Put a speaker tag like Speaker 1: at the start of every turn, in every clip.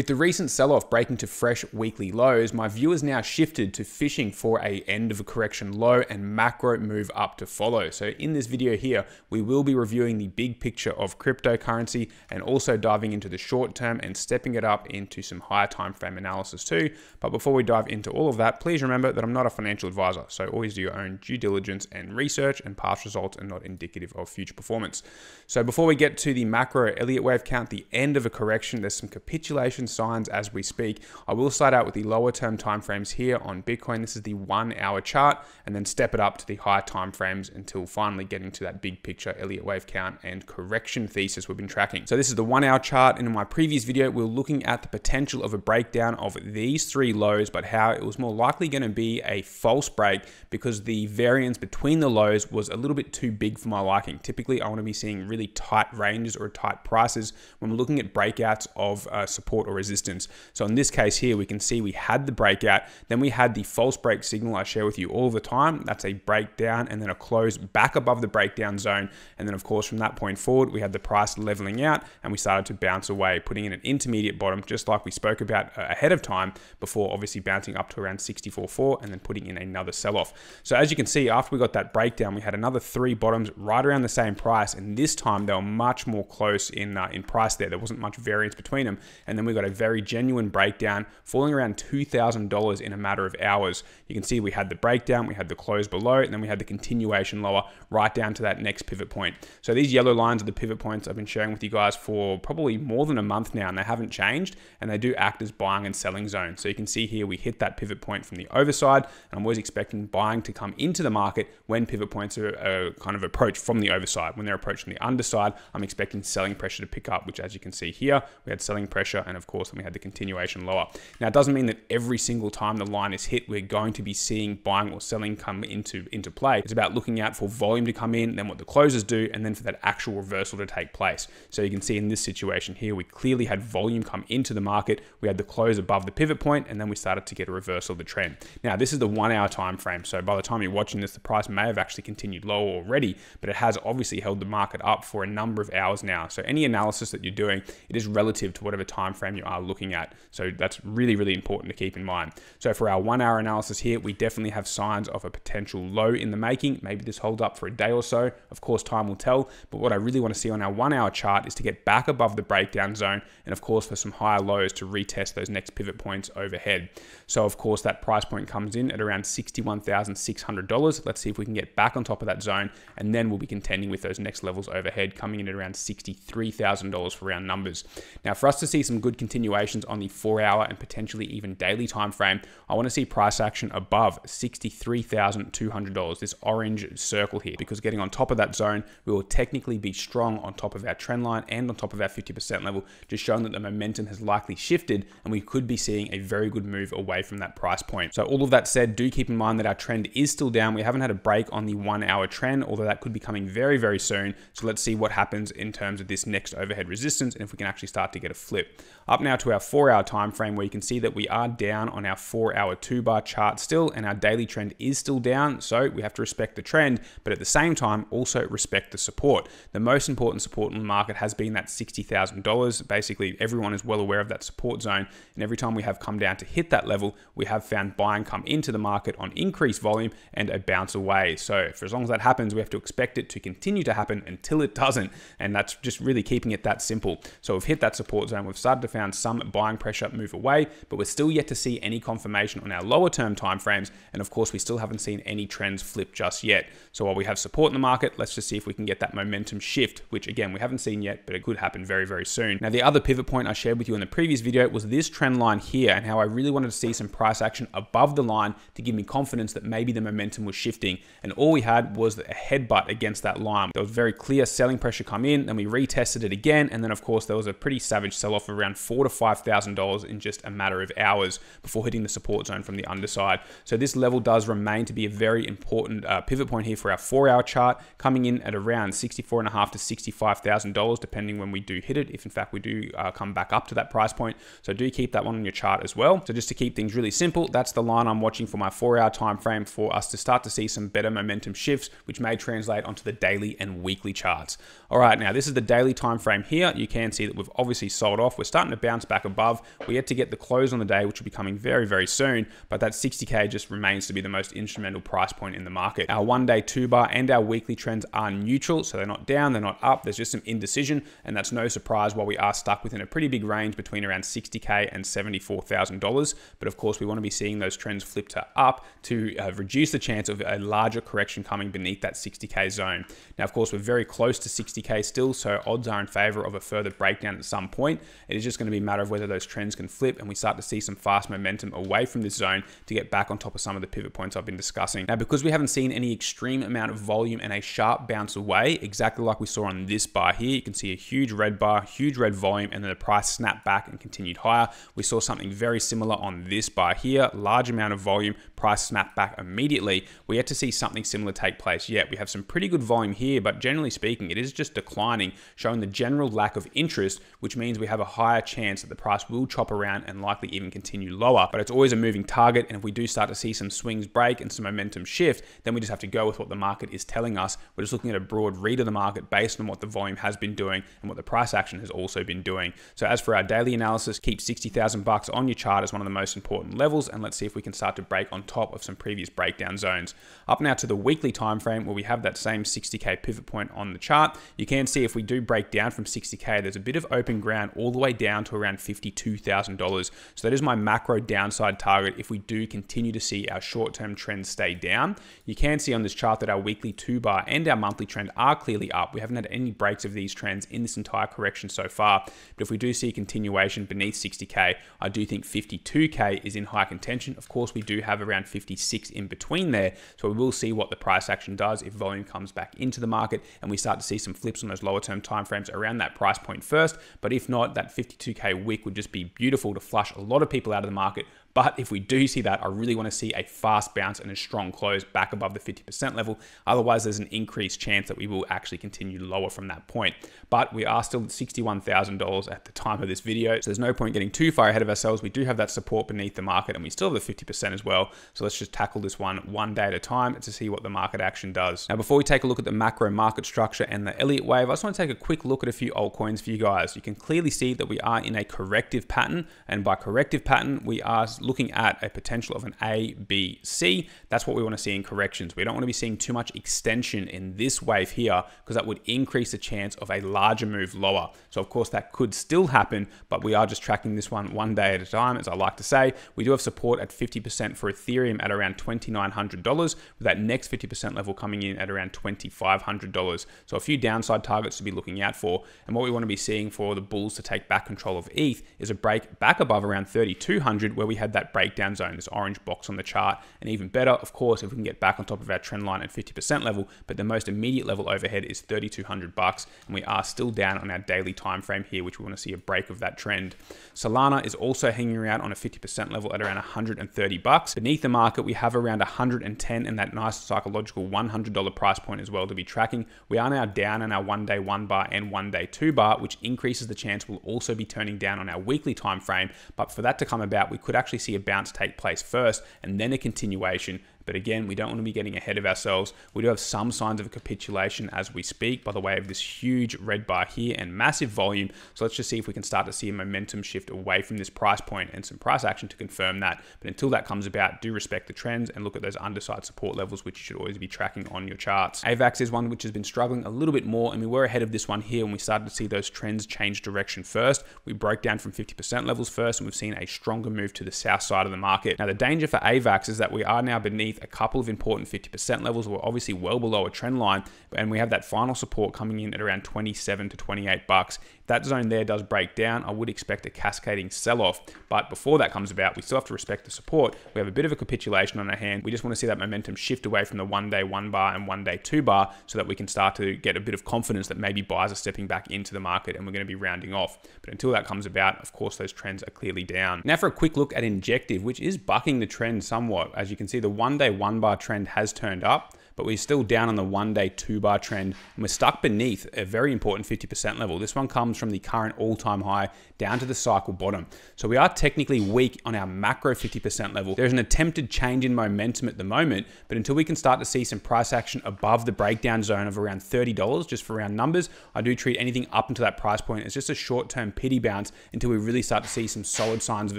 Speaker 1: With the recent sell-off breaking to fresh weekly lows, my view has now shifted to fishing for a end of a correction low and macro move up to follow. So in this video here, we will be reviewing the big picture of cryptocurrency and also diving into the short term and stepping it up into some higher time frame analysis too. But before we dive into all of that, please remember that I'm not a financial advisor. So always do your own due diligence and research and past results are not indicative of future performance. So before we get to the macro Elliott wave count, the end of a correction, there's some capitulation signs as we speak. I will start out with the lower term timeframes here on Bitcoin. This is the one hour chart and then step it up to the higher timeframes until finally getting to that big picture Elliott wave count and correction thesis we've been tracking. So this is the one hour chart. And in my previous video, we are looking at the potential of a breakdown of these three lows, but how it was more likely going to be a false break because the variance between the lows was a little bit too big for my liking. Typically, I want to be seeing really tight ranges or tight prices when we're looking at breakouts of uh, support or resistance. So in this case here, we can see we had the breakout, then we had the false break signal I share with you all the time. That's a breakdown and then a close back above the breakdown zone. And then of course, from that point forward, we had the price leveling out and we started to bounce away, putting in an intermediate bottom, just like we spoke about uh, ahead of time before obviously bouncing up to around 64.4 and then putting in another sell off. So as you can see, after we got that breakdown, we had another three bottoms right around the same price. And this time they were much more close in, uh, in price there. There wasn't much variance between them. And then we got got a very genuine breakdown, falling around $2,000 in a matter of hours. You can see we had the breakdown, we had the close below, and then we had the continuation lower right down to that next pivot point. So these yellow lines are the pivot points I've been sharing with you guys for probably more than a month now, and they haven't changed, and they do act as buying and selling zones. So you can see here we hit that pivot point from the overside, and I'm always expecting buying to come into the market when pivot points are, are kind of approached from the overside. When they're approached from the underside, I'm expecting selling pressure to pick up, which as you can see here, we had selling pressure, and of course, then we had the continuation lower. Now, it doesn't mean that every single time the line is hit, we're going to be seeing buying or selling come into, into play. It's about looking out for volume to come in, then what the closes do, and then for that actual reversal to take place. So you can see in this situation here, we clearly had volume come into the market. We had the close above the pivot point, and then we started to get a reversal of the trend. Now, this is the one hour time frame. So by the time you're watching this, the price may have actually continued lower already, but it has obviously held the market up for a number of hours now. So any analysis that you're doing, it is relative to whatever time frame you are looking at. So that's really, really important to keep in mind. So for our one hour analysis here, we definitely have signs of a potential low in the making. Maybe this holds up for a day or so. Of course, time will tell. But what I really want to see on our one hour chart is to get back above the breakdown zone. And of course, for some higher lows to retest those next pivot points overhead. So of course, that price point comes in at around $61,600. Let's see if we can get back on top of that zone. And then we'll be contending with those next levels overhead coming in at around $63,000 for round numbers. Now, for us to see some good continuations on the four hour and potentially even daily time frame, I want to see price action above $63,200, this orange circle here, because getting on top of that zone, we will technically be strong on top of our trend line and on top of our 50% level, just showing that the momentum has likely shifted and we could be seeing a very good move away from that price point. So all of that said, do keep in mind that our trend is still down. We haven't had a break on the one hour trend, although that could be coming very, very soon. So let's see what happens in terms of this next overhead resistance and if we can actually start to get a flip. Up now to our four hour time frame where you can see that we are down on our four hour two bar chart still, and our daily trend is still down. So we have to respect the trend, but at the same time, also respect the support. The most important support in the market has been that $60,000. Basically, everyone is well aware of that support zone. And every time we have come down to hit that level, we have found buying come into the market on increased volume and a bounce away. So for as long as that happens, we have to expect it to continue to happen until it doesn't. And that's just really keeping it that simple. So we've hit that support zone. We've started to found some buying pressure move away, but we're still yet to see any confirmation on our lower term timeframes. And of course, we still haven't seen any trends flip just yet. So while we have support in the market, let's just see if we can get that momentum shift, which again, we haven't seen yet, but it could happen very, very soon. Now, the other pivot point I shared with you in the previous video was this trend line here and how I really wanted to see some price action above the line to give me confidence that maybe the momentum was shifting. And all we had was a headbutt against that line. There was very clear selling pressure come in, then we retested it again. And then of course, there was a pretty savage sell off of around four to $5,000 in just a matter of hours before hitting the support zone from the underside. So this level does remain to be a very important uh, pivot point here for our four hour chart, coming in at around $64.5 to $65,000, depending when we do hit it, if in fact we do uh, come back up to that price point. So do keep that one on your chart as well. So just to keep things really simple, that's the line I'm watching for my four hour time frame for us to start to see some better momentum shifts, which may translate onto the daily and weekly charts. All right, now this is the daily time frame here. You can see that we've obviously sold off. We're starting to bounce back above. We yet to get the close on the day, which will be coming very, very soon, but that 60K just remains to be the most instrumental price point in the market. Our one day two bar and our weekly trends are neutral, so they're not down, they're not up, there's just some indecision, and that's no surprise while we are stuck within a pretty big range between around 60K and $74,000. But of course, we want to be seeing those trends flip to up to uh, reduce the chance of a larger correction coming beneath that 60K zone. Now, of course, we're very close to 60K still, so odds are in favor of a further breakdown at some point. It is just going to be a matter of whether those trends can flip and we start to see some fast momentum away from this zone to get back on top of some of the pivot points I've been discussing. Now, because we haven't seen any extreme amount of volume and a sharp bounce away, exactly like we saw on this bar here, you can see a huge red bar, huge red volume, and then the price snapped back and continued higher. We saw something very similar on this bar here, large amount of volume, price snapped back immediately. We yet to see something similar take place yet. We have some pretty good volume here, but generally speaking, it is just declining, showing the general lack of interest, which means we have a higher chance that the price will chop around and likely even continue lower. But it's always a moving target, and if we do start to see some swings break and some momentum shift, then we just have to go with what the market is telling us. We're just looking at a broad read of the market based on what the volume has been doing and what the price action has also been doing. So as for our daily analysis, keep 60,000 bucks on your chart as one of the most important levels, and let's see if we can start to break on top of some previous breakdown zones. Up now to the weekly time frame where we have that same 60k pivot point on the chart. You can see if we do break down from 60k, there's a bit of open ground all the way down to around $52,000. So that is my macro downside target if we do continue to see our short-term trends stay down. You can see on this chart that our weekly two bar and our monthly trend are clearly up. We haven't had any breaks of these trends in this entire correction so far. But if we do see a continuation beneath 60k, I do think 52k is in high contention. Of course, we do have around 56 in between there. So we will see what the price action does if volume comes back into the market and we start to see some flips on those lower term timeframes around that price point first. But if not, that 52k wick would just be beautiful to flush a lot of people out of the market but if we do see that, I really want to see a fast bounce and a strong close back above the 50% level. Otherwise, there's an increased chance that we will actually continue lower from that point. But we are still at $61,000 at the time of this video. So there's no point getting too far ahead of ourselves. We do have that support beneath the market and we still have the 50% as well. So let's just tackle this one one day at a time to see what the market action does. Now, before we take a look at the macro market structure and the Elliott wave, I just want to take a quick look at a few altcoins for you guys. You can clearly see that we are in a corrective pattern. And by corrective pattern, we are looking at a potential of an A, B, C. That's what we want to see in corrections. We don't want to be seeing too much extension in this wave here because that would increase the chance of a larger move lower. So of course that could still happen, but we are just tracking this one one day at a time, as I like to say. We do have support at 50% for Ethereum at around $2,900 with that next 50% level coming in at around $2,500. So a few downside targets to be looking out for. And what we want to be seeing for the bulls to take back control of ETH is a break back above around 3,200 where we had that breakdown zone, this orange box on the chart. And even better, of course, if we can get back on top of our trend line at 50% level, but the most immediate level overhead is 3,200 bucks, and we are still down on our daily time frame here, which we want to see a break of that trend. Solana is also hanging around on a 50% level at around 130 bucks. Beneath the market, we have around 110 and that nice psychological $100 price point as well to be tracking. We are now down on our one day one bar and one day two bar, which increases the chance we'll also be turning down on our weekly time frame. But for that to come about, we could actually see a bounce take place first and then a continuation but again, we don't want to be getting ahead of ourselves. We do have some signs of a capitulation as we speak by the way of this huge red bar here and massive volume. So let's just see if we can start to see a momentum shift away from this price point and some price action to confirm that. But until that comes about, do respect the trends and look at those underside support levels, which you should always be tracking on your charts. AVAX is one which has been struggling a little bit more, and we were ahead of this one here when we started to see those trends change direction first. We broke down from 50% levels first, and we've seen a stronger move to the south side of the market. Now, the danger for AVAX is that we are now beneath a couple of important 50% levels. We're obviously well below a trend line, and we have that final support coming in at around 27 to 28 bucks. If that zone there does break down, I would expect a cascading sell-off. But before that comes about, we still have to respect the support. We have a bit of a capitulation on our hand. We just want to see that momentum shift away from the one day one bar and one day two bar so that we can start to get a bit of confidence that maybe buyers are stepping back into the market and we're going to be rounding off. But until that comes about, of course, those trends are clearly down. Now for a quick look at Injective, which is bucking the trend somewhat. As you can see, the one day one bar trend has turned up but we're still down on the one day two bar trend and we're stuck beneath a very important 50% level. This one comes from the current all time high down to the cycle bottom. So we are technically weak on our macro 50% level. There's an attempted change in momentum at the moment, but until we can start to see some price action above the breakdown zone of around $30, just for round numbers, I do treat anything up into that price point as just a short term pity bounce until we really start to see some solid signs of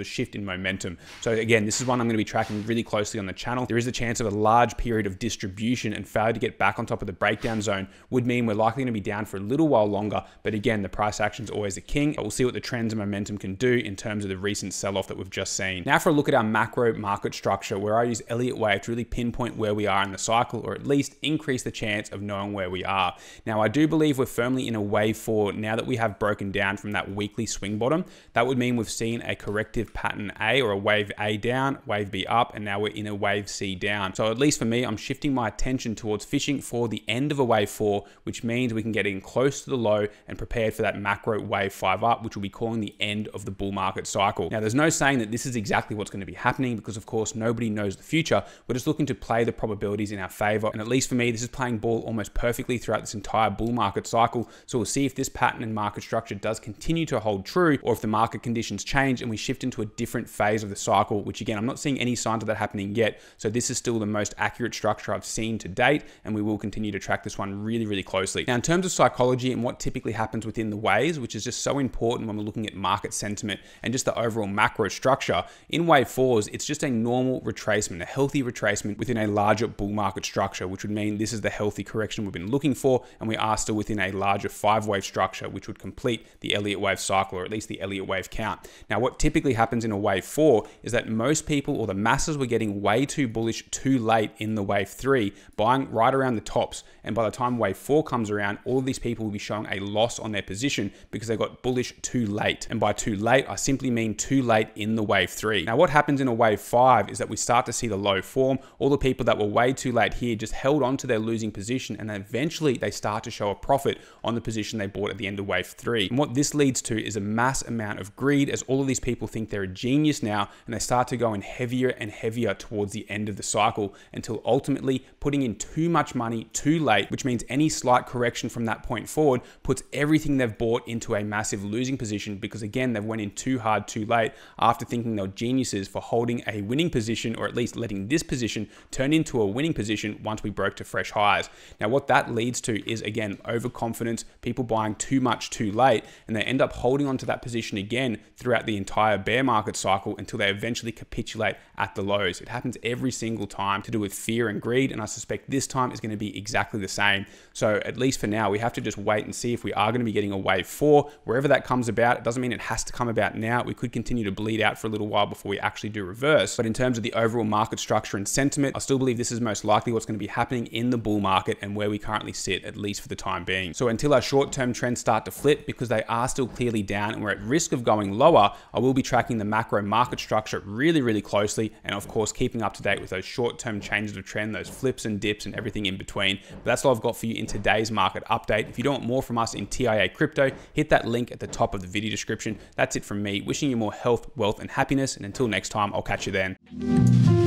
Speaker 1: a shift in momentum. So again, this is one I'm going to be tracking really closely on the channel. There is a chance of a large period of distribution and failure to get back on top of the breakdown zone would mean we're likely going to be down for a little while longer. But again, the price action is always the king. We'll see what the trends and momentum can do in terms of the recent sell-off that we've just seen. Now for a look at our macro market structure, where I use Elliott Wave to really pinpoint where we are in the cycle, or at least increase the chance of knowing where we are. Now, I do believe we're firmly in a wave four now that we have broken down from that weekly swing bottom. That would mean we've seen a corrective pattern A or a wave A down, wave B up, and now we're in a wave C down. So at least for me, I'm shifting my attention towards fishing for the end of a wave four, which means we can get in close to the low and prepared for that macro wave five up, which we'll be calling the end of the bull market cycle. Now, there's no saying that this is exactly what's going to be happening because, of course, nobody knows the future. We're just looking to play the probabilities in our favor. And at least for me, this is playing ball almost perfectly throughout this entire bull market cycle. So we'll see if this pattern and market structure does continue to hold true or if the market conditions change and we shift into a different phase of the cycle, which again, I'm not seeing any signs of that happening yet. So this is still the most accurate structure I've seen to date. And we will continue to track this one really, really closely. Now, in terms of psychology and what typically happens within the waves, which is just so important when we're looking at market sentiment and just the overall macro structure, in wave fours, it's just a normal retracement, a healthy retracement within a larger bull market structure, which would mean this is the healthy correction we've been looking for. And we are still within a larger five wave structure, which would complete the Elliott wave cycle, or at least the Elliott wave count. Now, what typically happens in a wave four is that most people or the masses were getting way too bullish too late in the wave three, buying right around the tops. And by the time wave four comes around, all of these people will be showing a loss on their position because they got bullish too late. And by too late, I simply mean too late in the wave three. Now, what happens in a wave five is that we start to see the low form. All the people that were way too late here just held on to their losing position and then eventually they start to show a profit on the position they bought at the end of wave three. And what this leads to is a mass amount of greed as all of these people think they're a genius now and they start to go in heavier and heavier towards the end of the cycle until ultimately putting in too much money too late, which means any slight correction from that point forward puts everything they've bought into a massive losing position because again, they've went in too hard too late after thinking they were geniuses for holding a winning position or at least letting this position turn into a winning position once we broke to fresh highs. Now, what that leads to is again, overconfidence, people buying too much too late, and they end up holding onto that position again throughout the entire bear market cycle until they eventually capitulate at the lows. It happens every single time to do with fear and greed, and I suspect this time is going to be exactly the same. So, at least for now, we have to just wait and see if we are going to be getting a wave four, wherever that comes about. It doesn't mean it has to come about now. We could continue to bleed out for a little while before we actually do reverse. But in terms of the overall market structure and sentiment, I still believe this is most likely what's going to be happening in the bull market and where we currently sit, at least for the time being. So, until our short term trends start to flip, because they are still clearly down and we're at risk of going lower, I will be tracking the macro market structure really, really closely. And of course, keeping up to date with those short term changes of trend, those flips and dips and everything in between. But that's all I've got for you in today's market update. If you don't want more from us in TIA crypto, hit that link at the top of the video description. That's it from me. Wishing you more health, wealth, and happiness. And until next time, I'll catch you then.